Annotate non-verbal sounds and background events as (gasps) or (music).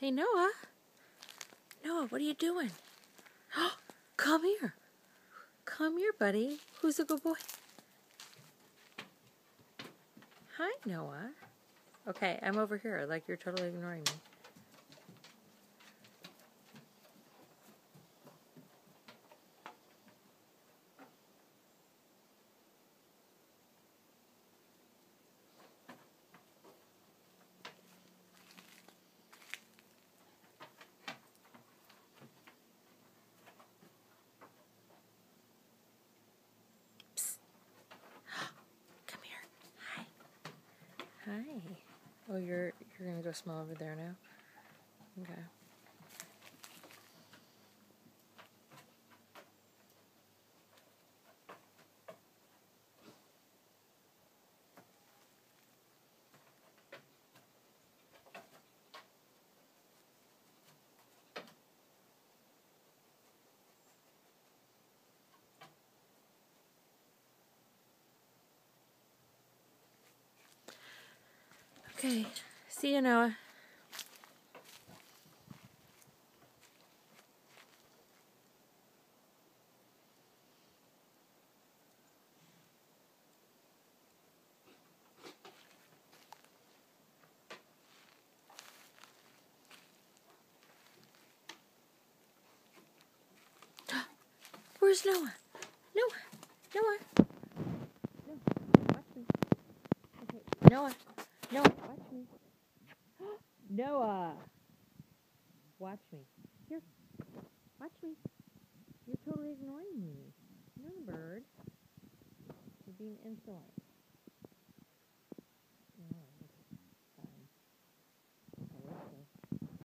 Hey, Noah. Noah, what are you doing? Oh, (gasps) Come here. Come here, buddy. Who's a good boy? Hi, Noah. Okay, I'm over here, like you're totally ignoring me. Hi. Oh, you're you're gonna go smell over there now. Okay. Okay. See you, Noah. (gasps) Where's Noah? Noah. Noah. Noah. Noah. Noah. Watch me. Here. Watch me. You're totally ignoring me. No, bird. You're being insolent.